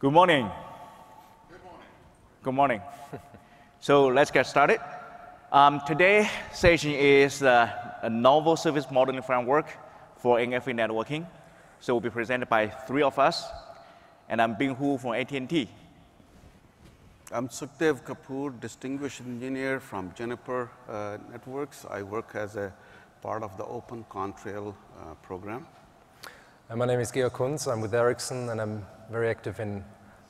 Good morning. Good morning. Good morning. so let's get started. Um, today's session is uh, a novel service modeling framework for NFV networking. So will be presented by three of us, and I'm Bin Hu from AT&T. I'm Sukhdev Kapur, Distinguished Engineer from Juniper uh, Networks. I work as a part of the Open Contrail uh, program. And my name is Georg Kunz. I'm with Ericsson, and I'm very active in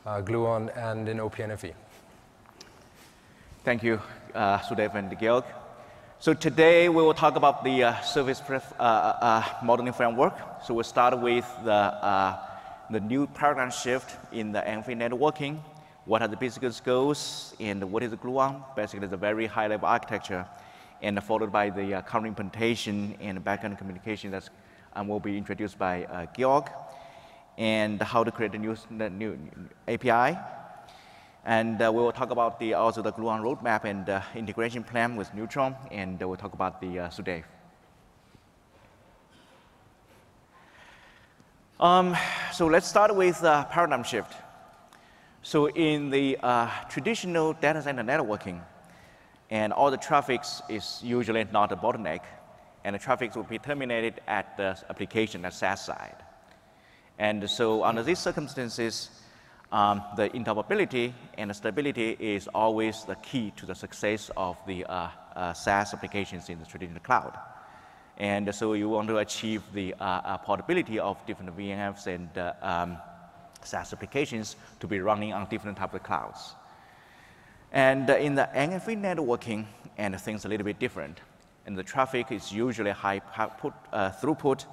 uh, Gluon and in OPNFV. Thank you, uh, Sukhdev and Georg. So today we will talk about the uh, service uh, uh, modeling framework. So we'll start with the, uh, the new paradigm shift in the NFV networking. What are the business goals and what is Gluon? Basically, the very high-level architecture, and followed by the uh, current implementation and backend communication that um, will be introduced by uh, Georg, and how to create a new, new API, and uh, we will talk about the, also the Gluon roadmap and uh, integration plan with Neutron, and uh, we'll talk about the uh, Sukhdev. Um, so let's start with uh, paradigm shift. So in the uh, traditional data center networking, and all the traffic is usually not a bottleneck, and the traffic will be terminated at the application, the SaaS side. And so under these circumstances, um, the interoperability and the stability is always the key to the success of the uh, uh, SaaS applications in the traditional cloud. And so you want to achieve the uh, uh portability of different VNFs and uh, um, SaaS applications to be running on different types of clouds. And uh, in the NFV networking, and things a little bit different. And the traffic is usually high put, throughput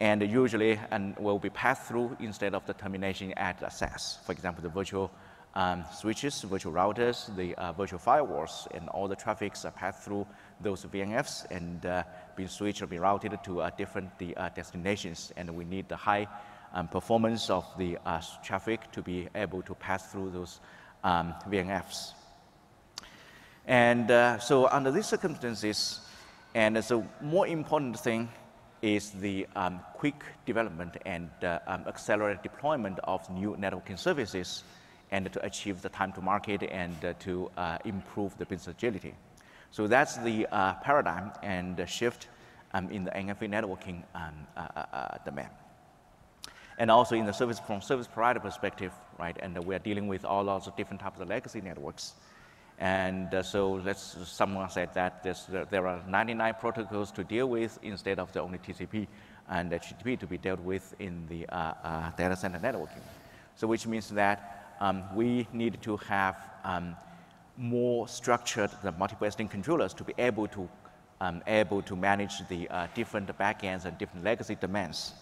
and usually and will be passed through instead of the termination at SaaS. For example, the virtual um, switches, virtual routers, the uh, virtual firewalls, and all the traffics are passed through those VNFs and uh, being switched or be routed to uh, different the, uh, destinations. And we need the high um, performance of the uh, traffic to be able to pass through those um, VNFs. And uh, so under these circumstances, and the more important thing is the um, quick development and uh, um, accelerated deployment of new networking services and to achieve the time to market and uh, to uh, improve the business agility. So that's the uh, paradigm and the shift um, in the NFV networking um, uh, uh, domain. And also in the service from service provider perspective, right? And we are dealing with all sorts of different types of legacy networks. And uh, so let's, someone said that there are 99 protocols to deal with instead of the only TCP and HTTP to be dealt with in the uh, uh, data center networking. So which means that um, we need to have um, more structured the multiple SDN controllers to be able to um, able to manage the uh, different backends and different legacy domains.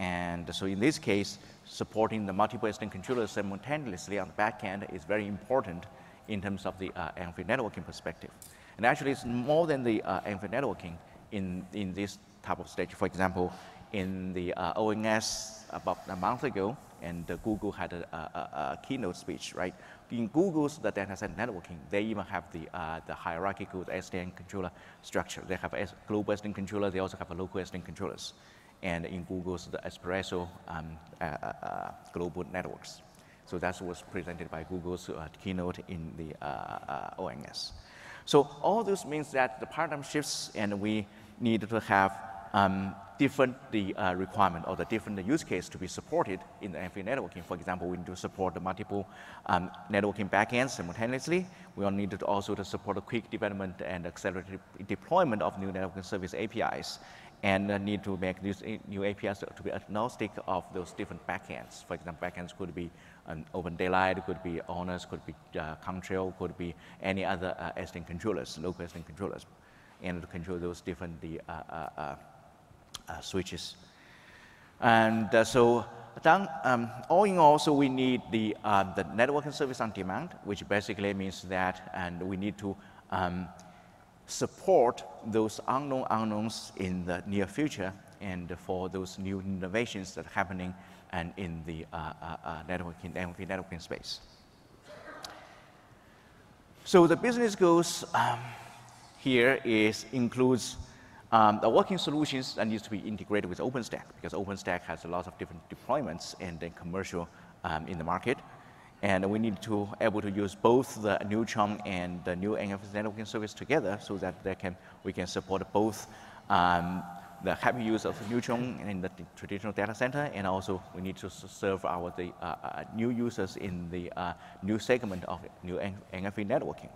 And so in this case, supporting the multiple SDN controllers simultaneously on the backend is very important in terms of the uh, networking perspective. And actually, it's more than the uh, networking in, in this type of stage. For example, in the uh, ONS about a month ago, and uh, Google had a, a, a, keynote speech, right? In Google's the data center networking, they even have the, uh, the hierarchical SDN controller structure. They have a global SDN controller, they also have a local SDN controllers. And in Google's the Espresso um, uh, uh, global networks. So that was presented by Google's uh, keynote in the uh, uh ONS. So all this means that the paradigm shifts and we need to have um, different the uh, requirement or the different use case to be supported in the NFV networking. For example, we need to support multiple um, networking backends simultaneously. We will need to also to support quick development and accelerated deployment of new networking service APIs and uh, need to make these new APIs to be agnostic of those different backends. For example, backends could be an Open Daylight, could be ONOS, could be uh, could be any other uh, SDN controllers, local SDN controllers, and to control those different the, uh, uh, uh, uh switches. And so then, um, all in all, so we need the, the networking service on demand, which basically means that, and we need to um, support those unknown unknowns in the near future and for those new innovations that are happening and in the uh, uh, uh networking, networking space. So the business goals um, here is includes um, the working solutions that needs to be integrated with OpenStack because OpenStack has a lot of different deployments and then commercial um, in the market. And we need to able to use both the Neutron and the new NFV networking service together so that they can, we can support both um, the happy use of Neutron in the traditional data center, and also we need to serve our the, uh, uh, new users in the uh, new segment of new NFV networking.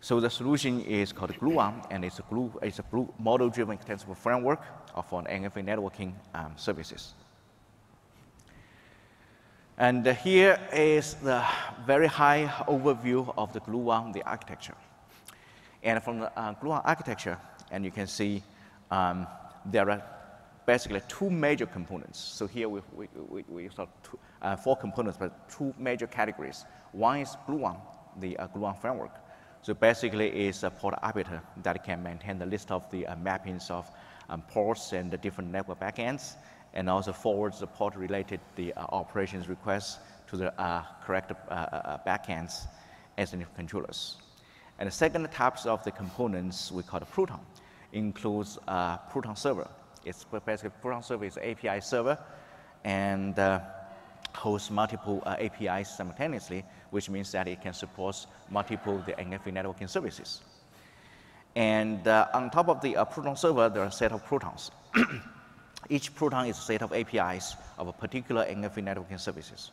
So the solution is called Gluon, and it's a, glue, it's a blue model-driven extensible framework of an NFV networking um, services. And here is the very high overview of the Gluon, the architecture. And from the uh, architecture, and you can see um, there are basically two major components. So here we, we, we, we saw two, uh, four components, but two major categories. One is Gluon, the uh, Gluon framework. So basically it's a port arbiter that can maintain the list of the uh, mappings of um, ports and the different network backends, and also forwards the port related the uh, operations requests to the uh, correct uh, uh, backends as controllers. And the second types of the components we call the Proton includes a Proton server. It's basically Proton server is API server and uh, hosts multiple uh, APIs simultaneously, which means that it can support multiple the NFV networking services. And uh, on top of the uh, Proton server, there are a set of Protons. Each Proton is a set of APIs of a particular NFV networking services.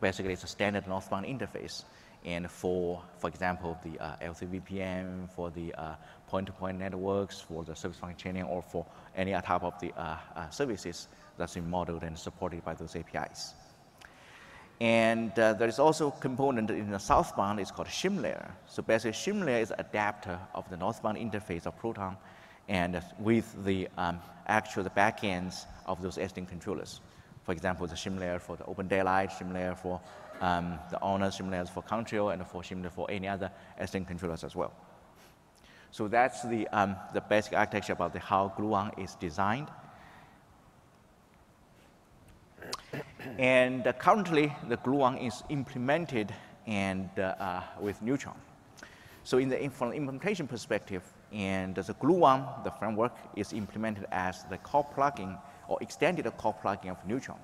Basically, it's a standard northbound interface and for, for example, the uh, L3 for the uh, point-to-point networks, for the service function chaining, or for any other type of the uh, uh, services that's been modeled and supported by those APIs. And there is also a component in the southbound, it's called shim layer. So basically, shim layer is adapter of the northbound interface of Proton and with the um, actual the backends of those SDN controllers. For example, the shim layer for the open daylight, shim layer for um, the honor simulators for control and for simulator for any other SDN controllers as well. So that's the, um, the basic architecture about the, how Gluon is designed. and uh, currently, the Gluon is implemented and uh, uh, with Neutron. So in the implementation perspective, and the Gluon, the framework, is implemented as the core plugin or extended core plugin of Neutron.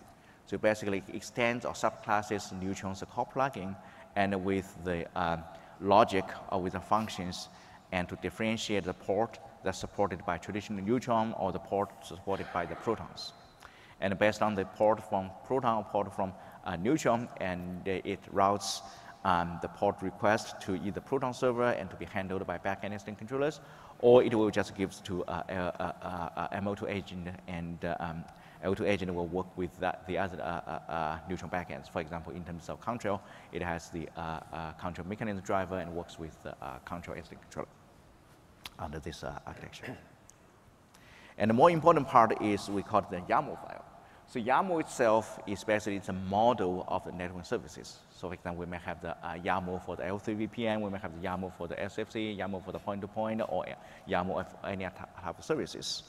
So basically extends or subclasses neutrons core plugin and with the uh, logic or with the functions and to differentiate the port that's supported by traditional neutron or the port supported by the protons. And based on the port from proton or port from neutron, and it routes um, the port request to either proton server and to be handled by backend instant controllers, or it will just give to a, a, a, a ML2 agent and uh, um, L2 agent will work with that, the other uh, uh, uh, neutron backends. For example, in terms of control, it has the Contrail mechanism driver and works with the Contrail instant controller under this architecture. And the more important part is we call it the YAML file. So YAML itself is basically it's a model of the network services. So for example, we may have the uh, YAML for the L3 VPN, we may have the YAML for the SFC, YAML for the point-to-point, -point, or YAML of any other type of services.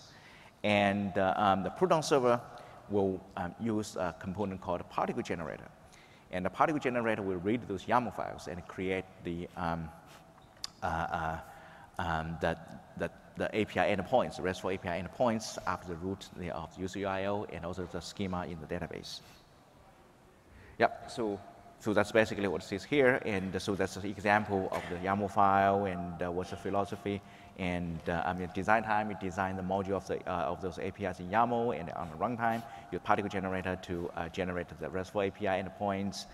And uh, um, the Proton server will um, use a component called a particle generator. And the particle generator will read those YAML files and create the, um, uh, uh, um, the, the, the, API endpoints, the RESTful API endpoints after the root of the user URL and also the schema in the database. Yep, so, so that's basically what it says here. And so that's an example of the YAML file and uh, what's the philosophy and uh, I mean, design time, you design the module of, the, uh, of those APIs in YAML, and on the runtime, use particle generator to uh, generate the RESTful API endpoints,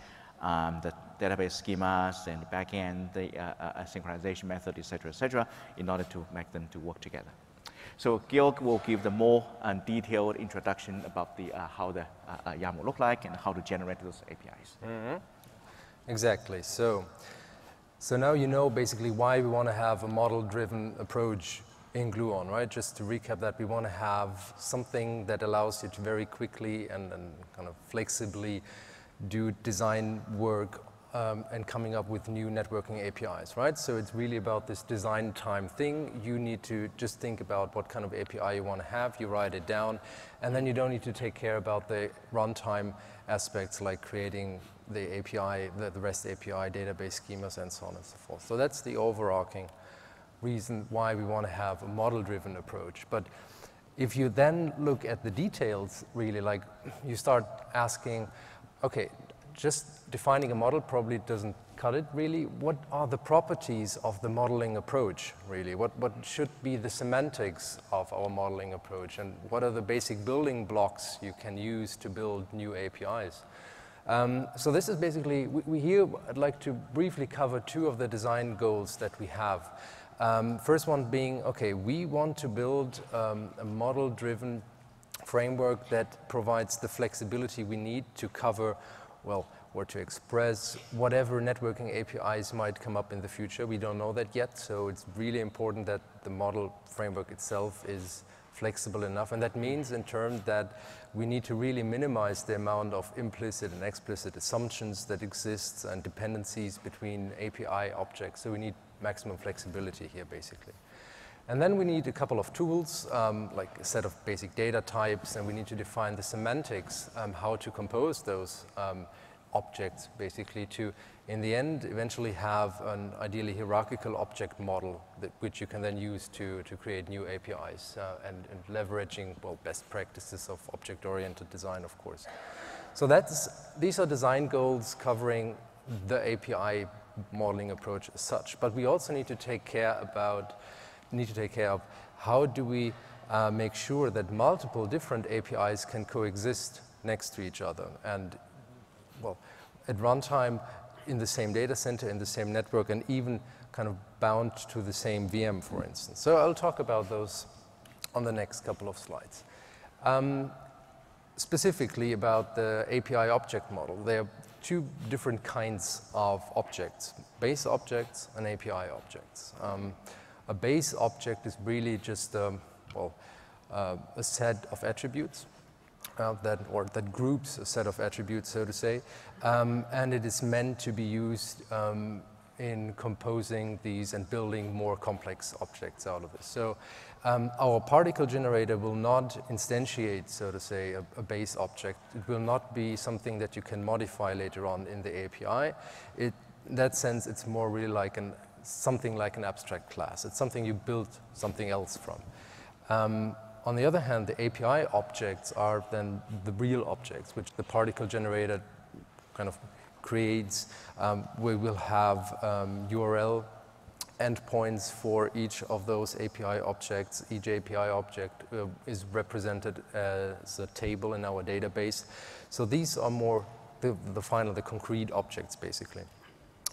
um, the database schemas, and backend, the uh, uh, synchronization method, et cetera, et cetera, in order to make them to work together. So Georg will give the more uh, detailed introduction about the, how the YAML look like and how to generate those APIs. Mm -hmm. Exactly. So so now you know basically why we want to have a model-driven approach in Gluon, right? Just to recap that, we want to have something that allows you to very quickly and, and kind of flexibly do design work um, and coming up with new networking APIs, right? So it's really about this design time thing. You need to just think about what kind of API you want to have, you write it down, and then you don't need to take care about the runtime aspects like creating the API, the, the REST API, database schemas, and so on and so forth. So that's the overarching reason why we want to have a model-driven approach. But if you then look at the details, really, like you start asking, okay, just defining a model probably doesn't cut it really. What are the properties of the modeling approach really? What, what should be the semantics of our modeling approach and what are the basic building blocks you can use to build new APIs? Um, so this is basically, we, we, here I'd like to briefly cover two of the design goals that we have. Um, first one being, okay, we want to build um, a model-driven framework that provides the flexibility we need to cover, well, or to express whatever networking APIs might come up in the future. We don't know that yet, so it's really important that the model framework itself is flexible enough. And that means in turn that we need to really minimize the amount of implicit and explicit assumptions that exists and dependencies between API objects. So we need maximum flexibility here, basically. And then we need a couple of tools, um, like a set of basic data types, and we need to define the semantics, um, how to compose those um, objects, basically, to, in the end, eventually have an ideally hierarchical object model that, which you can then use to, to create new APIs uh, and, and leveraging, well, best practices of object-oriented design, of course. So that's, these are design goals covering the API modeling approach as such. But we also need to take care about, need to take care of how do we uh, make sure that multiple different APIs can coexist next to each other. And well, at runtime in the same data center, in the same network, and even kind of bound to the same VM, for instance. So I'll talk about those on the next couple of slides. Um, specifically about the API object model. There are two different kinds of objects, base objects and API objects. Um, a base object is really just, um, well, uh, a set of attributes that, or that groups a set of attributes, so to say, um, and it is meant to be used um, in composing these and building more complex objects out of this. So um, our particle generator will not instantiate, so to say, a, a, base object. It will not be something that you can modify later on in the API. It, in that sense, it's more really like an, something like an abstract class. It's something you build something else from. Um, on the other hand, the API objects are then the real objects, which the particle generator kind of creates. Um, we will have um, URL endpoints for each of those API objects. Each API object uh, is represented as a table in our database. So these are more the, the final, the concrete objects, basically.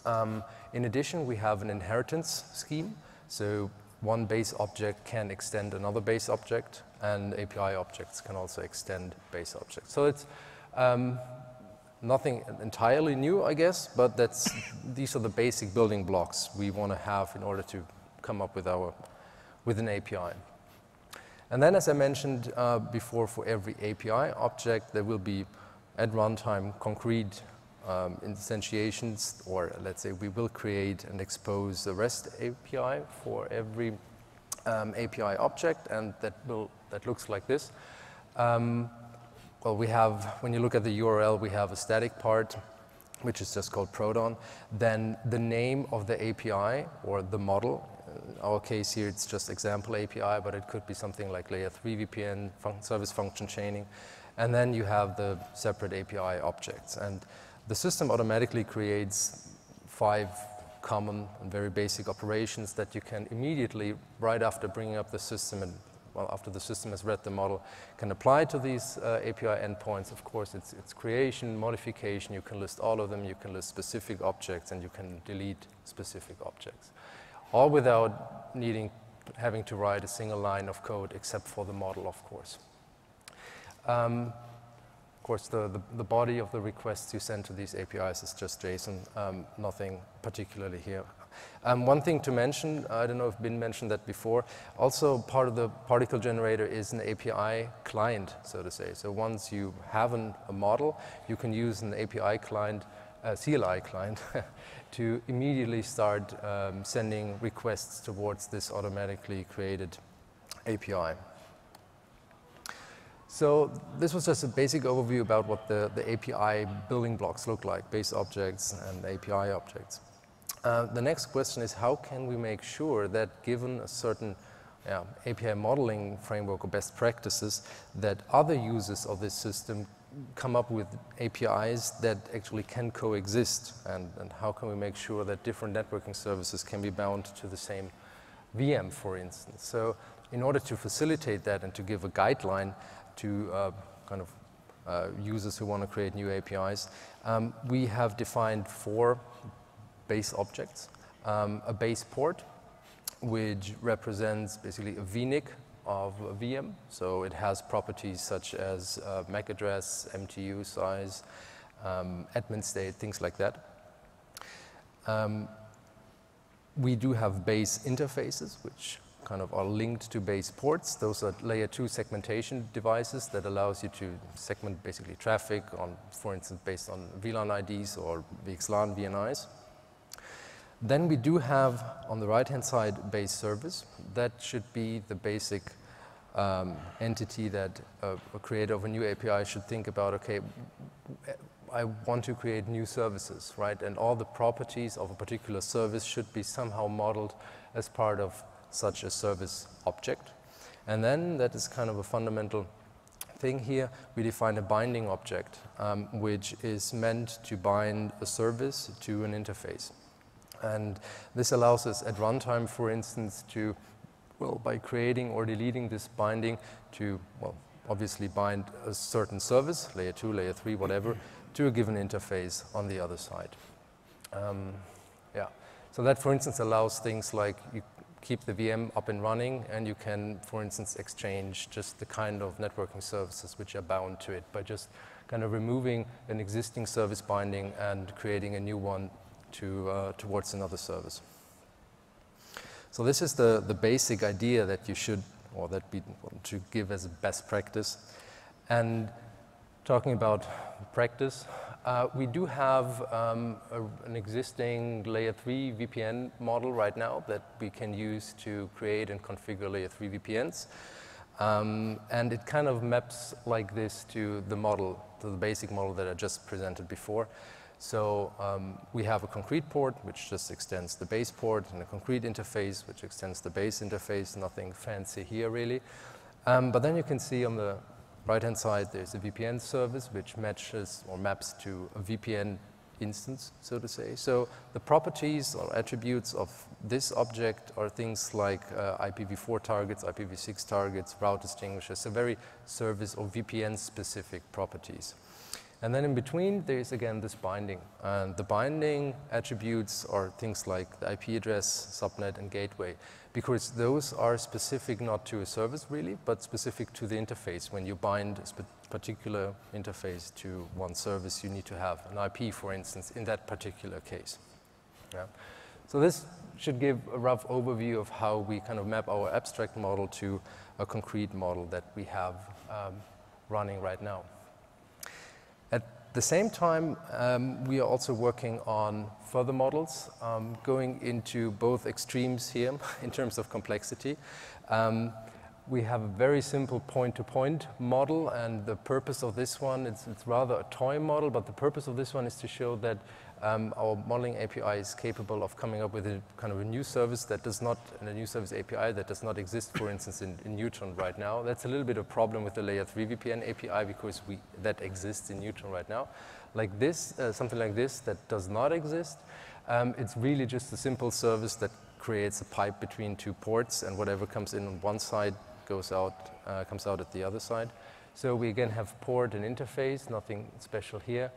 Um, in addition, we have an inheritance scheme. So one base object can extend another base object, and API objects can also extend base objects. So it's um, nothing entirely new, I guess, but that's, these are the basic building blocks we want to have in order to come up with, our, with an API. And then, as I mentioned uh, before, for every API object, there will be at runtime concrete um, instantiations, or let's say we will create and expose the REST API for every um, API object, and that, will, that looks like this. Um, well, we have, when you look at the URL, we have a static part, which is just called Proton. Then the name of the API or the model, in our case here, it's just example API, but it could be something like layer 3 VPN, fun service function chaining. And then you have the separate API objects. And the system automatically creates five common and very basic operations that you can immediately, right after bringing up the system and well, after the system has read the model, can apply to these uh, API endpoints. Of course, it's, it's creation, modification, you can list all of them, you can list specific objects, and you can delete specific objects. All without needing, having to write a single line of code except for the model, of course. Um, course, the, the, the, body of the requests you send to these APIs is just JSON, um, nothing particularly here um, one thing to mention, I don't know if Ben mentioned that before, also part of the particle generator is an API client, so to say. So once you have an, a model, you can use an API client, a CLI client, to immediately start um, sending requests towards this automatically created API. So this was just a basic overview about what the, the API building blocks look like, base objects and API objects. Uh, the next question is how can we make sure that given a certain API modeling framework or best practices that other users of this system come up with APIs that actually can coexist and, and how can we make sure that different networking services can be bound to the same VM, for instance. So in order to facilitate that and to give a guideline to uh, kind of uh, users who want to create new APIs, um, we have defined four base objects. Um, a base port, which represents basically a VNIC of a VM. So it has properties such as uh, MAC address, MTU size, um, admin state, things like that. Um, we do have base interfaces, which kind of are linked to base ports. Those are layer two segmentation devices that allows you to segment basically traffic on, for instance, based on VLAN IDs or VXLAN VNIs. Then we do have on the right-hand side base service. That should be the basic um, entity that a, a creator of a new API should think about, okay, I want to create new services, right? And all the properties of a particular service should be somehow modeled as part of such a service object. And then that is kind of a fundamental thing here. We define a binding object, um, which is meant to bind a service to an interface. And this allows us at runtime, for instance, to, well, by creating or deleting this binding to, well, obviously bind a certain service, layer two, layer three, whatever, to a given interface on the other side. Um, yeah, so that, for instance, allows things like you keep the VM up and running and you can, for instance, exchange just the kind of networking services which are bound to it by just kind of removing an existing service binding and creating a new one to, uh, towards another service. So this is the, the basic idea that you should, or that we want to give as a best practice. And talking about practice, uh, we do have um, a, an existing layer 3 VPN model right now that we can use to create and configure layer 3 VPNs. Um, and it kind of maps like this to the model, to the basic model that I just presented before. So um, we have a concrete port, which just extends the base port, and a concrete interface, which extends the base interface. Nothing fancy here, really. Um, but then you can see on the right-hand side, there's a VPN service, which matches or maps to a VPN instance, so to say. So the properties or attributes of this object are things like uh, IPv4 targets, IPv6 targets, route distinguishers, so very service or VPN-specific properties. And then in between, there's again this binding. And the binding attributes are things like the IP address, subnet, and gateway, because those are specific not to a service really, but specific to the interface. When you bind a particular interface to one service, you need to have an IP, for instance, in that particular case. Yeah. So this should give a rough overview of how we kind of map our abstract model to a concrete model that we have um, running right now. At the same time, um, we are also working on further models, um, going into both extremes here in terms of complexity. Um, we have a very simple point-to-point -point model, and the purpose of this one, it's, it's rather a toy model, but the purpose of this one is to show that um, our modeling API is capable of coming up with a kind of a new service that does not, a new service API that does not exist, for instance, in, in Neutron right now. That's a little bit of a problem with the layer 3 VPN API because we, that exists in Neutron right now. Like this, uh, something like this that does not exist, um, it's really just a simple service that creates a pipe between two ports and whatever comes in on one side goes out, uh, comes out at the other side. So we again have port and interface, nothing special here.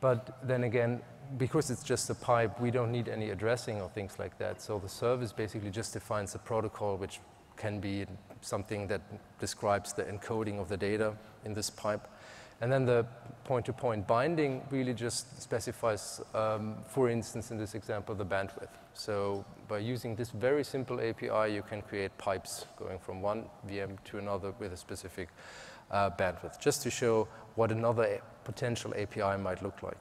But then again, because it's just a pipe, we don't need any addressing or things like that. So the service basically just defines a protocol which can be something that describes the encoding of the data in this pipe. And then the point-to-point -point binding really just specifies, um, for instance, in this example, the bandwidth. So by using this very simple API, you can create pipes going from one VM to another with a specific uh, bandwidth, just to show what another potential API might look like.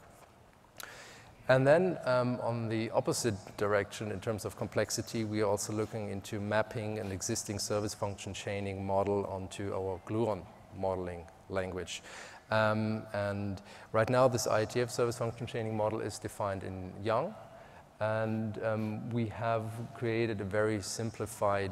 And then um, on the opposite direction, in terms of complexity, we are also looking into mapping an existing service function chaining model onto our Gluon modeling language. Um, and right now, this IETF service function chaining model is defined in YANG. And um, we have created a very simplified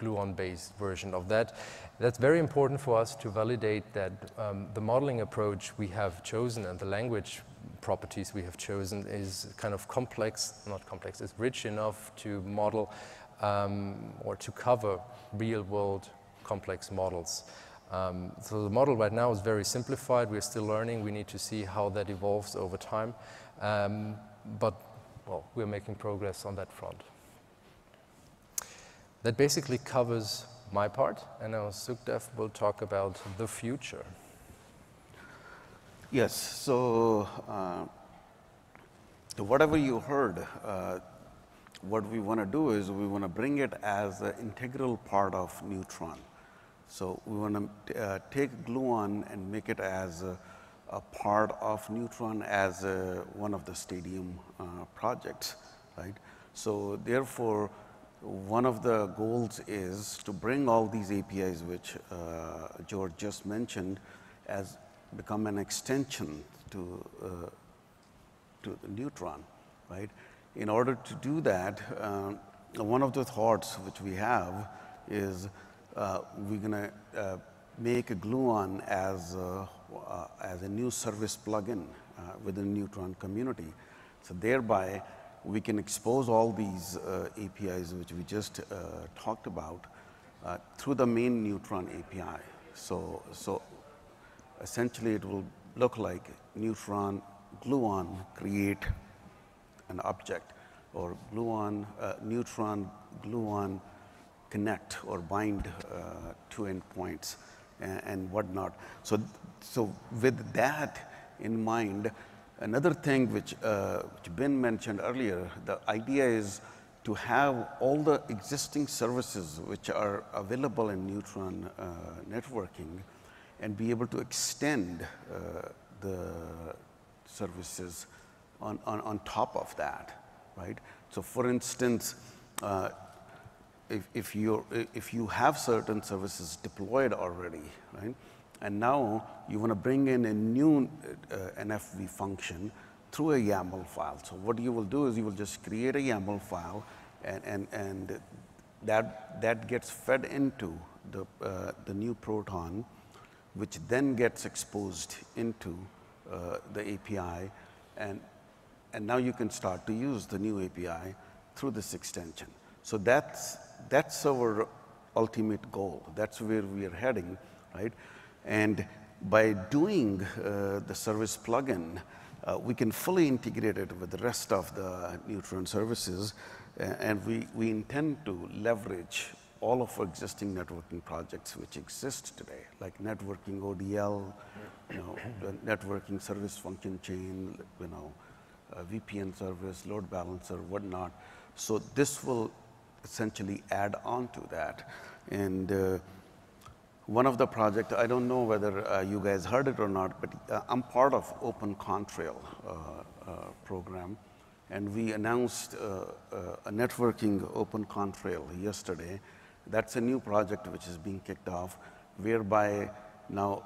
gluon-based version of that. That's very important for us to validate that um, the modeling approach we have chosen and the language properties we have chosen is kind of complex, not complex, it's rich enough to model um, or to cover real world complex models. Um, so the model right now is very simplified. We're still learning. We need to see how that evolves over time. Um, but, well, we're making progress on that front. That basically covers my part, and now Sukhdev will talk about the future. Yes, so uh, whatever you heard, uh, what we want to do is we want to bring it as an integral part of Neutron. So we want to uh, take Gluon and make it as a, a part of Neutron as a, one of the stadium uh, projects, right? So therefore, one of the goals is to bring all these APIs, which uh, George just mentioned, as become an extension to, uh, to Neutron, right? In order to do that, uh, one of the thoughts which we have is uh, we're going to uh, make a Gluon as a, uh, as a new service plugin within Neutron community. So thereby, we can expose all these uh, APIs which we just uh, talked about through the main Neutron API. So, so essentially, it will look like Neutron Gluon create an object, or Gluon Neutron Gluon connect or bind uh, to endpoints and, and whatnot. So, so with that in mind, another thing which, uh, which Ben mentioned earlier, the idea is to have all the existing services which are available in Neutron uh, networking and be able to extend uh, the services on, on, on top of that, right? So for instance, uh, if, if, you if you have certain services deployed already, right, and now you want to bring in a new uh, NFV function through a YAML file. So what you will do is you will just create a YAML file, and, and, and that, that gets fed into the, uh, the new Proton, which then gets exposed into uh, the API, and, and now you can start to use the new API through this extension. So that's that's our ultimate goal. That's where we are heading, right? And by doing uh, the service plugin, uh, we can fully integrate it with the rest of the Neutron services, and we, we intend to leverage all of our existing networking projects which exist today, like networking ODL, you know, networking service function chain, you know, uh, VPN service, load balancer, whatnot. So this will essentially add on to that. And uh, one of the projects, I don't know whether uh, you guys heard it or not, but uh, I'm part of Open Contrail uh, uh, program. And we announced uh, a networking Open Contrail yesterday. That's a new project which is being kicked off, whereby now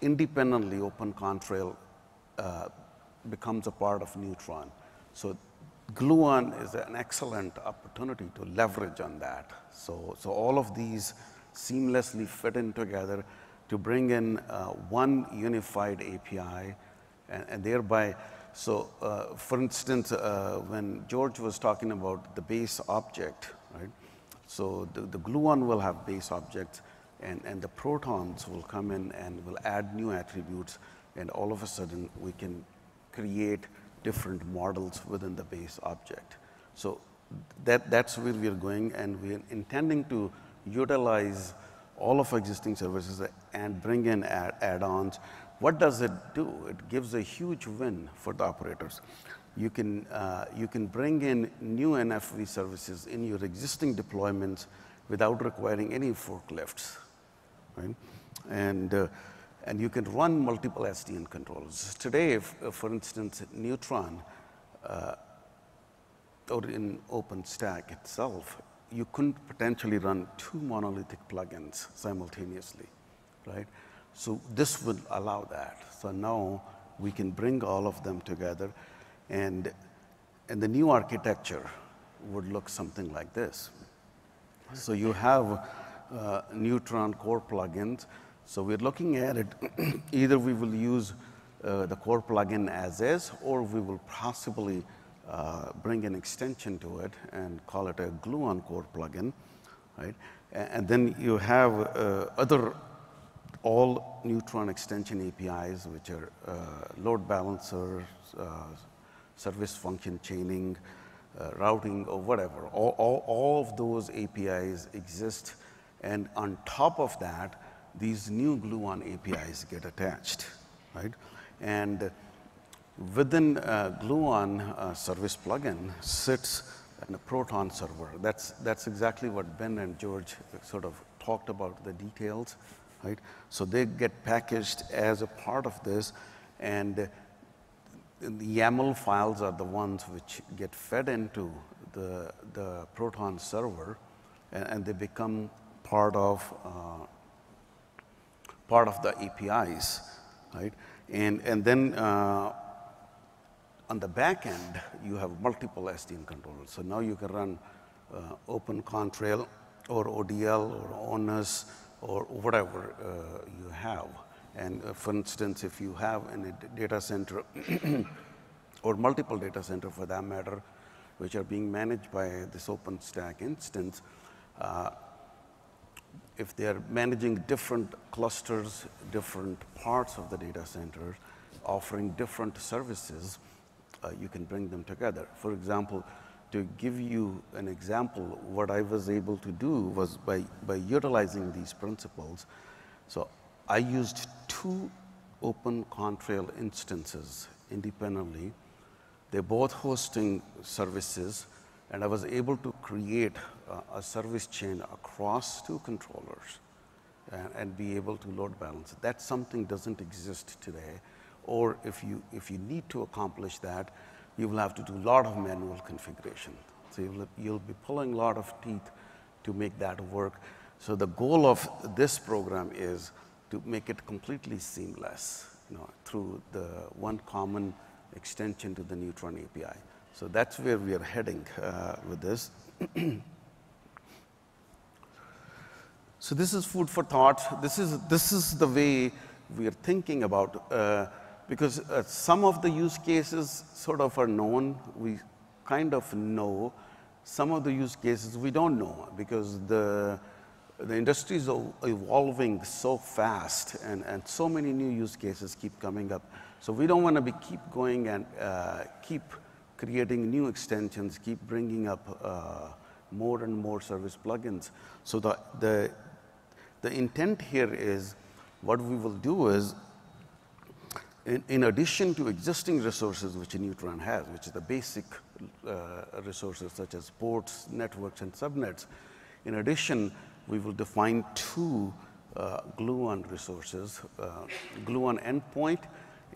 independently Open Contrail becomes a part of Neutron. So Gluon is an excellent opportunity to leverage on that. So, so all of these seamlessly fit in together to bring in uh, one unified API and, and thereby, so uh, for instance, uh, when George was talking about the base object, right? So the, the gluon will have base objects and, and the protons will come in and will add new attributes and all of a sudden we can create different models within the base object. So that, that's where we are going, and we are intending to utilize all of existing services and bring in add, add-ons. What does it do? It gives a huge win for the operators. You can, uh, you can bring in new NFV services in your existing deployments without requiring any forklifts, right? And uh, and you can run multiple SDN controllers. Today, if, uh, for instance, Neutron uh, or in OpenStack itself, you couldn't potentially run two monolithic plugins simultaneously, right? So this would allow that. So now we can bring all of them together, and, and the new architecture would look something like this. So you have uh, Neutron core plugins. So we're looking at it, either we will use uh, the core plugin as is, or we will possibly uh, bring an extension to it and call it a Gluon core plugin, right? And then you have uh, other all Neutron extension APIs, which are uh, load balancers, uh, service function chaining, uh, routing, or whatever. All, all, all of those APIs exist. And on top of that, these new Gluon APIs get attached, right? And within uh, Gluon uh, service plugin sits a Proton server. That's, that's exactly what Ben and George sort of talked about the details, right? So they get packaged as a part of this, and the YAML files are the ones which get fed into the, the Proton server, and, and they become part of uh, part of the APIs, right? And and then uh, on the back end, you have multiple SDN controllers. So now you can run uh, Open Contrail or ODL or ONOS or whatever uh, you have. And uh, for instance, if you have a data center or multiple data center for that matter, which are being managed by this OpenStack instance, uh, if they're managing different clusters, different parts of the data center, offering different services, Uh, you can bring them together. For example, to give you an example, what I was able to do was by, by utilizing these principles. So I used two open Contrail instances independently. They're both hosting services, and I was able to create a, a service chain across two controllers and, and be able to load balance. That something doesn't exist today or if you, if you need to accomplish that, you will have to do a lot of manual configuration. So you'll, you'll be pulling a lot of teeth to make that work. So the goal of this program is to make it completely seamless you know, through the one common extension to the Neutron API. So that's where we are heading uh, with this. so this is food for thought. This is, this is the way we are thinking about uh, because uh, some of the use cases sort of are known, we kind of know. Some of the use cases we don't know because the, the industry is evolving so fast and, and so many new use cases keep coming up. So we don't want to be keep going and uh, keep creating new extensions, keep bringing up uh, more and more service plugins. So the, the, the intent here is what we will do is in, in, addition to existing resources which Neutron has, which is the basic uh, resources such as ports, networks, and subnets, in addition, we will define two uh, Gluon resources, uh, Gluon endpoint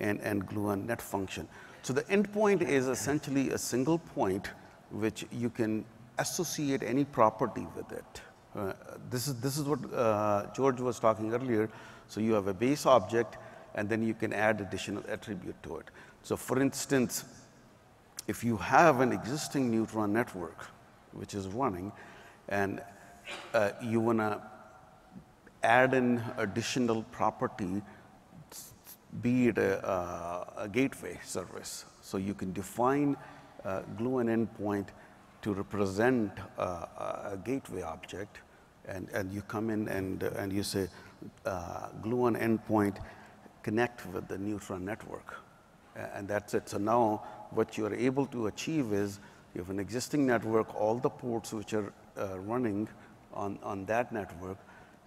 and, and Gluon net function. So the endpoint is essentially a single point which you can associate any property with it. Uh, this, is, this is what uh, George was talking earlier. So you have a base object and then you can add additional attribute to it. So for instance, if you have an existing neutron network which is running and uh, you want to add an additional property, be it a, a, a, gateway service. So you can define uh, Gluon endpoint to represent uh, a gateway object, and, and you come in and, and you say uh, Gluon endpoint connect with the neutron network. And that's it. So now what you're able to achieve is you have an existing network, all the ports which are uh, running on, on that network,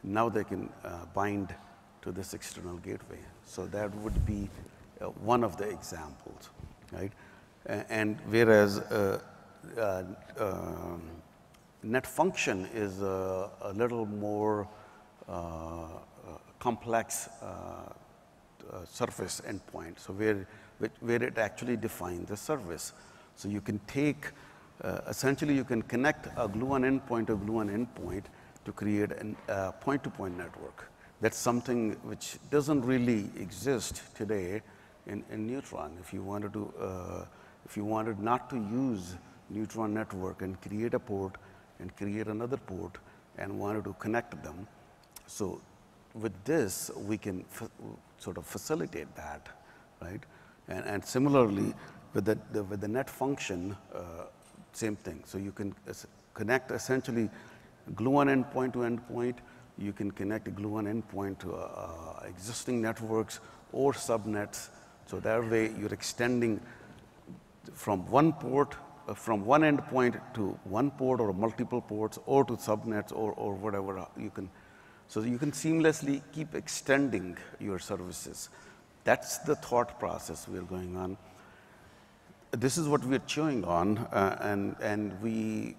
now they can uh, bind to this external gateway. So that would be uh, one of the examples, right? And whereas uh, uh, um, net function is a, a little more uh, complex surface endpoint, so where, where it actually defines the service. So you can take, uh, essentially you can connect a Gluon endpoint to Gluon endpoint to create a point-to-point network. That's something which doesn't really exist today in, in Neutron. If you wanted to, uh, if you wanted not to use Neutron network and create a port and create another port, and wanted to connect them. So with this, we can sort of facilitate that, right? And, and similarly, with the, the, with the net function, uh, same thing. So you can connect essentially Gluon endpoint to endpoint. You can connect a Gluon endpoint to uh, existing networks or subnets. So that way you're extending from one port, uh, from one endpoint to one port or multiple ports or to subnets or, or whatever you can. So you can seamlessly keep extending your services. That's the thought process we're going on. This is what we're chewing on, uh, and, and we,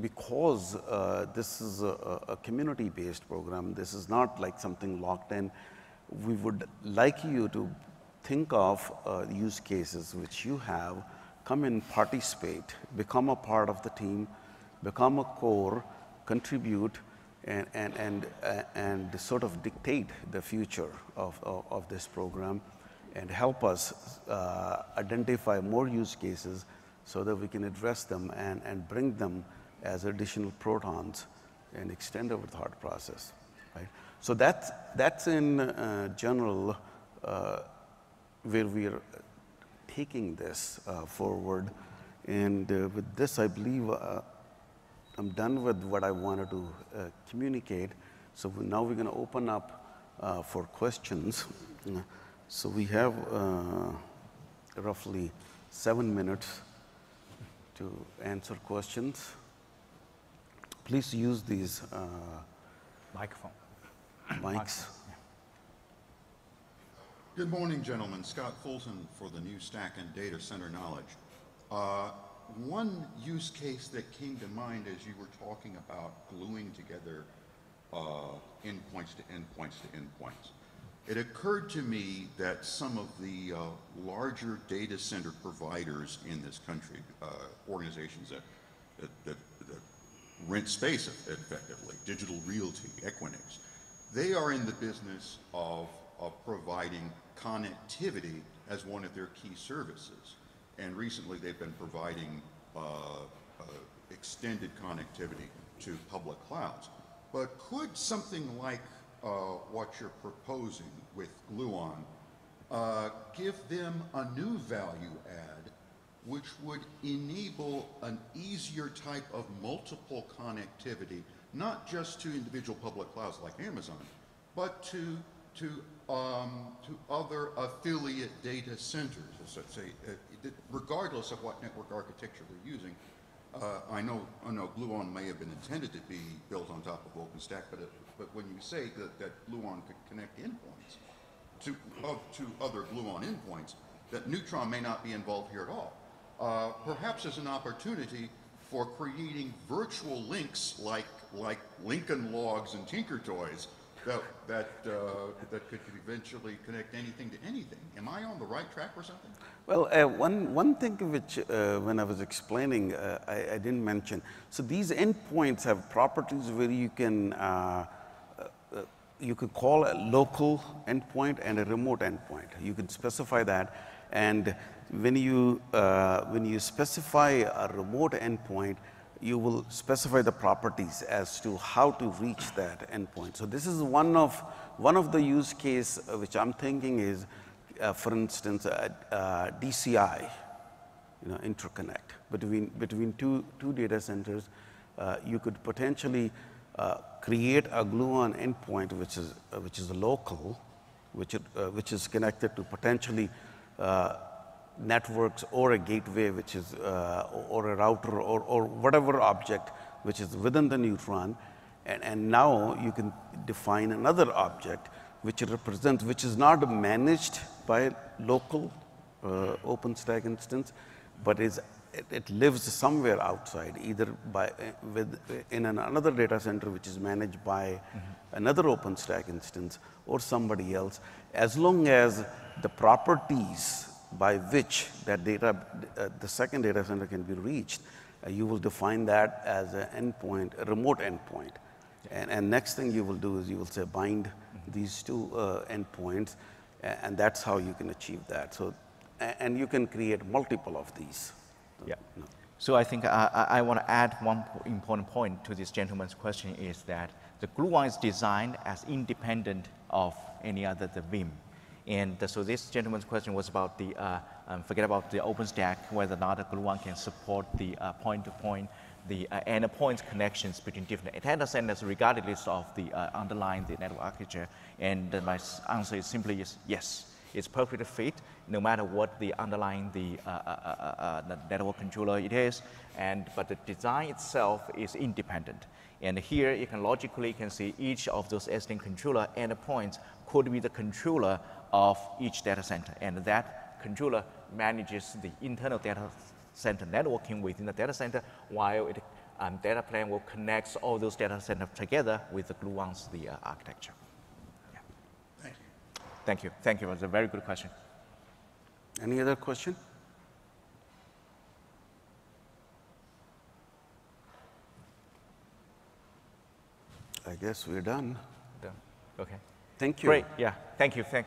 because uh, this is a, a community-based program, this is not like something locked in, we would like you to think of uh, use cases which you have, come in, participate, become a part of the team, become a core, contribute, and, and, and, uh, and sort of dictate the future of, of, of this program and help us uh, identify more use cases so that we can address them and, and bring them as additional protons and extend our thought process. Right? So that's, that's in uh, general uh, where we're taking this uh, forward. And uh, with this, I believe I'm done with what I wanted to uh, communicate. So now we're going to open up for questions. So we have uh, roughly seven minutes to answer questions. Please use these uh, microphone mics. Good morning, gentlemen. Scott Fulton for the new Stack and Data Center Knowledge. One use case that came to mind as you were talking about gluing together uh, endpoints to endpoints to endpoints it occurred to me that some of the uh, larger data center providers in this country, uh, organizations that, that, that, that, rent space effectively, Digital Realty, Equinix, they are in the business of, of providing connectivity as one of their key services. And recently they've been providing uh, uh extended connectivity to public clouds. But could something like uh, what you're proposing with Gluon, give them a new value add, which would enable an easier type of multiple connectivity, not just to individual public clouds like Amazon, but to to um, to other affiliate data centers, I say, uh, regardless of what network architecture they're using. Uh, I know, I know Gluon may have been intended to be built on top of OpenStack, but it, but when you say that, that Gluon could connect endpoints to, uh, to other Gluon endpoints, that Neutron may not be involved here at all. Uh, perhaps as an opportunity for creating virtual links like, like Lincoln Logs and Tinker Toys that, that, uh, that could eventually connect anything to anything. Am I on the right track or something? Well, uh, one, one thing which, uh, when I was explaining, uh, I, I, didn't mention. So these endpoints have properties where you can uh, you could call a local endpoint and a remote endpoint. You can specify that. And when you, uh, when you specify a remote endpoint, you will specify the properties as to how to reach that endpoint. So this is one of, one of the use case uh, which I'm thinking is, uh, for instance, uh, uh DCI, you know, interconnect between, between two, two data centers. Uh, you could potentially uh, create a Gluon endpoint which is, which is local, which, it, which is connected to potentially networks or a gateway, which is, uh, or a router or, or whatever object which is within the neutron. And, and now you can define another object which represents, which is not managed by local uh, OpenStack instance, but is it, it, lives somewhere outside, either by, with, in an, another data center which is managed by mm -hmm. another OpenStack instance or somebody else, as long as the properties by which that data, uh, the second data center can be reached, uh, you will define that as an endpoint, a remote endpoint. Yeah. And, and next thing you will do is you will say bind mm -hmm. these two uh, endpoints, and that's how you can achieve that. So, and you can create multiple of these. Yeah. So I think I, I, I want to add one important point to this gentleman's question is that the Gluon is designed as independent of any other the Vim. And uh, so this gentleman's question was about the, uh, um, forget about the OpenStack, whether or not Gluon can support the uh, point-to-point, the uh, endpoint connections between different data centers regardless of the uh, underlying the network architecture. And uh, my answer is simply is yes. It's perfectly fit no matter what the underlying the, uh, uh, uh, uh, the network controller it is, and, but the design itself is independent. And here you can logically can see each of those SDN controller endpoints could be the controller of each data center, and that controller manages the internal data center networking within the data center, while it um, data plane will connect all those data centers together with the Gluon's the uh, architecture. Thank you. Thank you. Thank you. It was a very good question. Any other question? I guess we're done. Done. Okay. Thank you. Great. Yeah. Thank you. Thank,